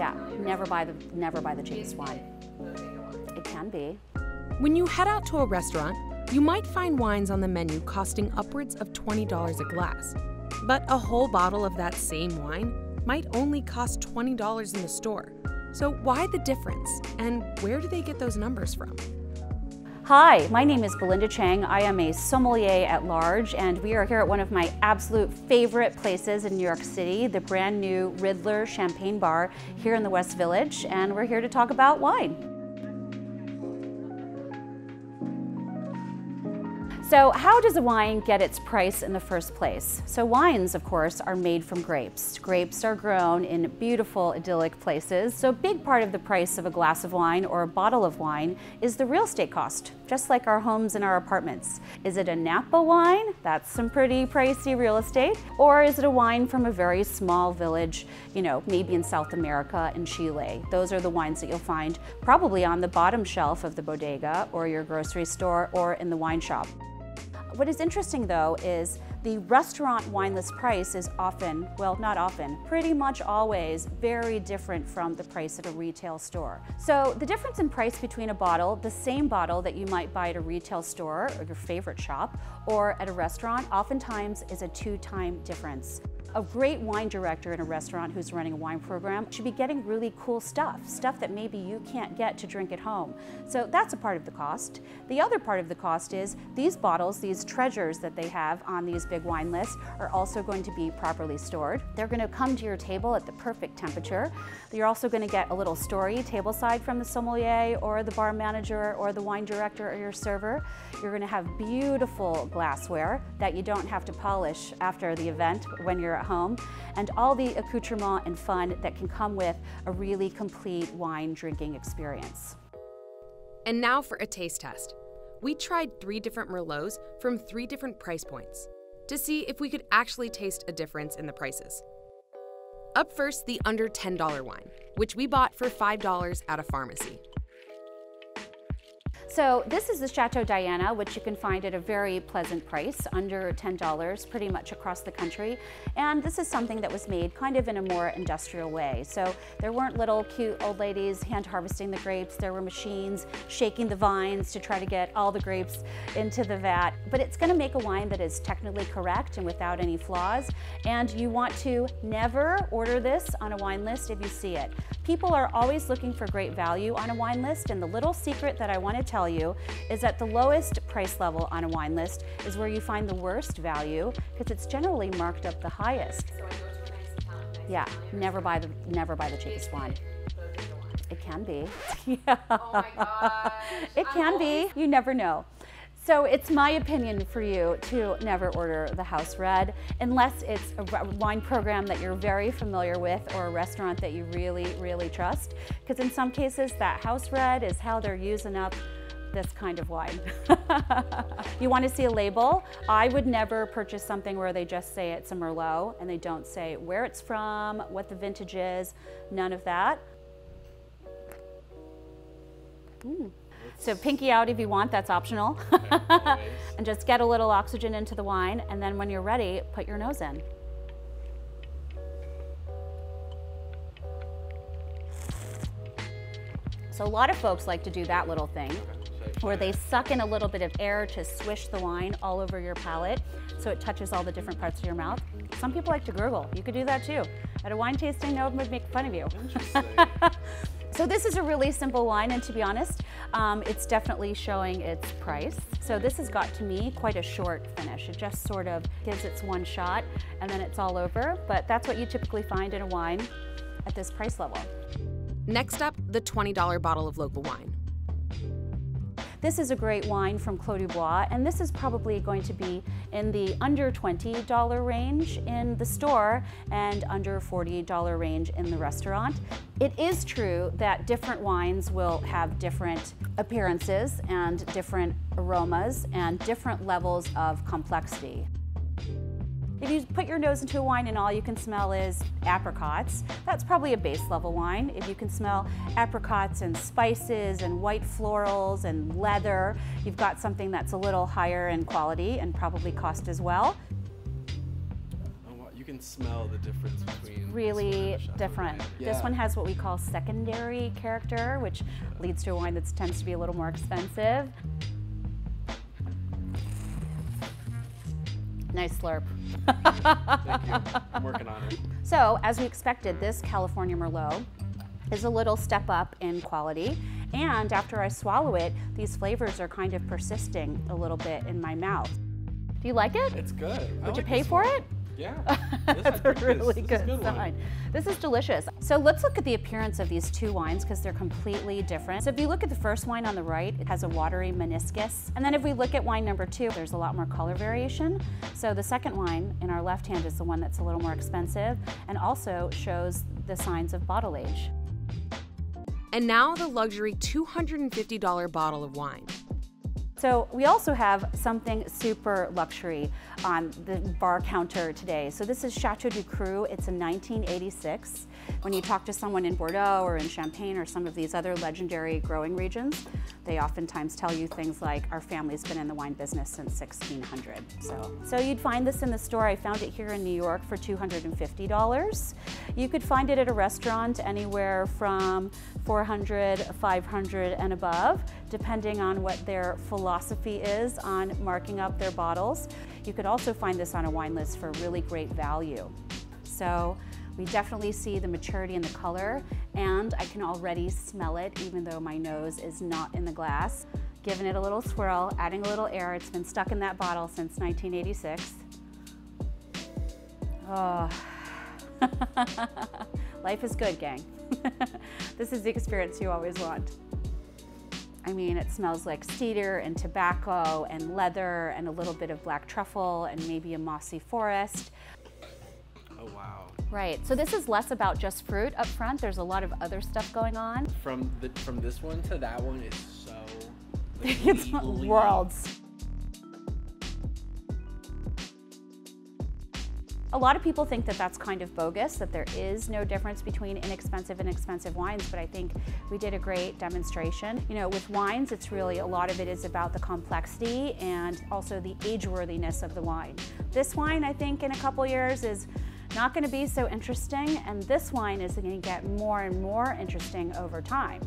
Yeah, never buy the never buy the cheapest wine. It can be. When you head out to a restaurant, you might find wines on the menu costing upwards of $20 a glass. But a whole bottle of that same wine might only cost $20 in the store. So why the difference? And where do they get those numbers from? Hi, my name is Belinda Chang. I am a sommelier at large, and we are here at one of my absolute favorite places in New York City, the brand new Riddler Champagne Bar here in the West Village, and we're here to talk about wine. So how does a wine get its price in the first place? So wines, of course, are made from grapes. Grapes are grown in beautiful, idyllic places. So a big part of the price of a glass of wine or a bottle of wine is the real estate cost, just like our homes and our apartments. Is it a Napa wine? That's some pretty pricey real estate. Or is it a wine from a very small village, you know, maybe in South America in Chile? Those are the wines that you'll find probably on the bottom shelf of the bodega or your grocery store or in the wine shop. What is interesting though is the restaurant wine list price is often, well not often, pretty much always very different from the price at a retail store. So the difference in price between a bottle, the same bottle that you might buy at a retail store or your favorite shop or at a restaurant, oftentimes is a two-time difference. A great wine director in a restaurant who's running a wine program should be getting really cool stuff, stuff that maybe you can't get to drink at home. So that's a part of the cost. The other part of the cost is these bottles, these treasures that they have on these big wine lists are also going to be properly stored. They're going to come to your table at the perfect temperature. You're also going to get a little story tableside from the sommelier or the bar manager or the wine director or your server. You're going to have beautiful glassware that you don't have to polish after the event when you're at home, and all the accoutrement and fun that can come with a really complete wine drinking experience. And now for a taste test. We tried three different Merlots from three different price points to see if we could actually taste a difference in the prices. Up first, the under $10 wine, which we bought for $5 at a pharmacy. So this is the Chateau Diana, which you can find at a very pleasant price, under $10 pretty much across the country. And this is something that was made kind of in a more industrial way. So there weren't little cute old ladies hand harvesting the grapes. There were machines shaking the vines to try to get all the grapes into the vat. But it's gonna make a wine that is technically correct and without any flaws. And you want to never order this on a wine list if you see it. People are always looking for great value on a wine list. And the little secret that I wanna tell tell you is that the lowest price level on a wine list is where you find the worst value because it's generally marked up the highest. Yeah, never buy the never buy the cheapest wine. It can be. yeah. Oh my gosh. It can be. You never know. So it's my opinion for you to never order the house red unless it's a wine program that you're very familiar with or a restaurant that you really, really trust. Because in some cases that house red is how they're using up this kind of wine. you want to see a label? I would never purchase something where they just say it's a Merlot and they don't say where it's from, what the vintage is, none of that. Mm. So pinky out if you want, that's optional. and just get a little oxygen into the wine and then when you're ready, put your nose in. So a lot of folks like to do that little thing where they suck in a little bit of air to swish the wine all over your palate so it touches all the different parts of your mouth. Some people like to gurgle. You could do that too. At a wine tasting, no one would make fun of you. so this is a really simple wine, and to be honest, um, it's definitely showing its price. So this has got, to me, quite a short finish. It just sort of gives its one shot, and then it's all over. But that's what you typically find in a wine at this price level. Next up, the $20 bottle of local wine. This is a great wine from Clos du Bois, and this is probably going to be in the under $20 range in the store and under $40 range in the restaurant. It is true that different wines will have different appearances and different aromas and different levels of complexity. If you put your nose into a wine and all you can smell is apricots, that's probably a base level wine. If you can smell apricots and spices and white florals and leather, you've got something that's a little higher in quality and probably cost as well. Oh, you can smell the difference between really this one and the Chateau different. Neuf. This one has what we call secondary character, which leads to a wine that tends to be a little more expensive. Nice slurp. Thank you. I'm working on it. So, as we expected, this California Merlot is a little step up in quality. And after I swallow it, these flavors are kind of persisting a little bit in my mouth. Do you like it? It's good. I Would you like pay for one. it? Yeah. Yes, That's a drink this. really This good, good one. sign. This is delicious. So let's look at the appearance of these two wines because they're completely different. So if you look at the first wine on the right, it has a watery meniscus. And then if we look at wine number two, there's a lot more color variation. So the second wine in our left hand is the one that's a little more expensive and also shows the signs of bottle age. And now the luxury $250 bottle of wine. So we also have something super luxury on the bar counter today. So this is Chateau Ducru. It's a 1986. When you talk to someone in Bordeaux or in Champagne or some of these other legendary growing regions, they oftentimes tell you things like, our family's been in the wine business since 1600. So, so you'd find this in the store. I found it here in New York for $250. You could find it at a restaurant anywhere from 400, 500 and above, depending on what their philosophy is on marking up their bottles. You could also find this on a wine list for really great value. So we definitely see the maturity in the color and I can already smell it even though my nose is not in the glass. Giving it a little swirl, adding a little air. It's been stuck in that bottle since 1986. Oh, life is good, gang. this is the experience you always want. I mean, it smells like cedar and tobacco and leather and a little bit of black truffle and maybe a mossy forest. Wow. Right, so this is less about just fruit up front. There's a lot of other stuff going on. From the from this one to that one is so It's worlds. A lot of people think that that's kind of bogus, that there is no difference between inexpensive and expensive wines, but I think we did a great demonstration. You know, with wines, it's really a lot of it is about the complexity and also the age-worthiness of the wine. This wine, I think, in a couple years is not going to be so interesting, and this wine is going to get more and more interesting over time.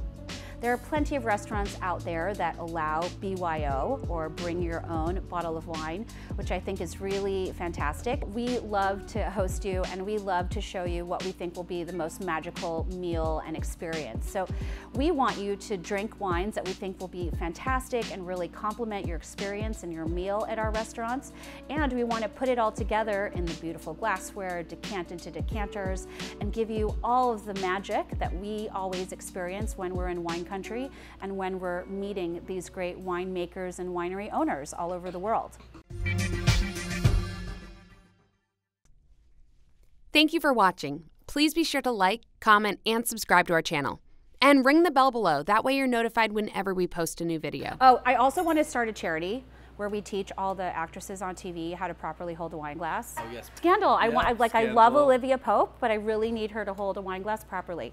There are plenty of restaurants out there that allow BYO or bring your own bottle of wine, which I think is really fantastic. We love to host you and we love to show you what we think will be the most magical meal and experience. So we want you to drink wines that we think will be fantastic and really complement your experience and your meal at our restaurants. And we want to put it all together in the beautiful glassware, decant into decanters, and give you all of the magic that we always experience when we're in wine country and when we're meeting these great winemakers and winery owners all over the world. Thank you for watching. Please be sure to like, comment, and subscribe to our channel. And ring the bell below. That way you're notified whenever we post a new video. Oh, I also want to start a charity where we teach all the actresses on TV how to properly hold a wine glass. Oh yes. Scandal. I want. I- Like I love Olivia Pope, but I really need her to hold a wine glass properly.